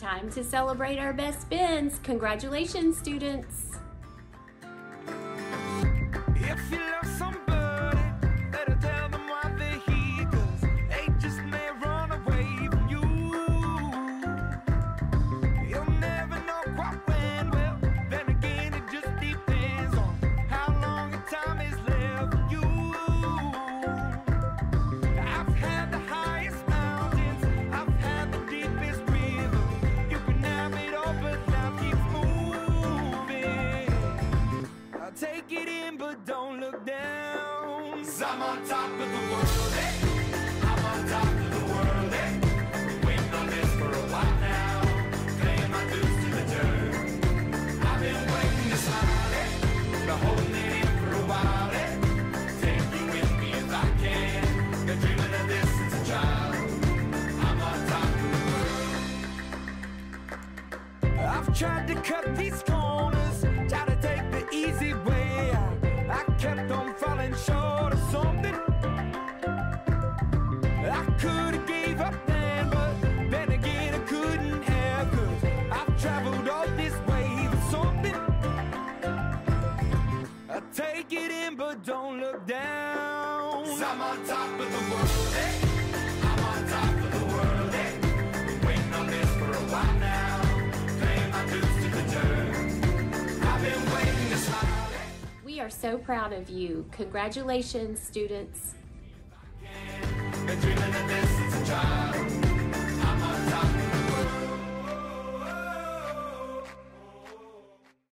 time to celebrate our best Bens. Congratulations, students! Take it in, but don't look down. i I'm on top of the world, eh? I'm on top of the world, eh? Waiting on this for a while now. Paying my dues to the dirt. I've been waiting to eh? Been holding it in for a while, eh? Take you with me if I can. Been dreaming of this since a child. I'm on top of the world. I've tried to cut these corners, take it in, but don't look down. i I'm on top of the world, eh? I'm on top of the world, eh? Waiting on this for a while now. Paying my dues to the dirt. I've been waiting to smile, eh? We are so proud of you. Congratulations, students.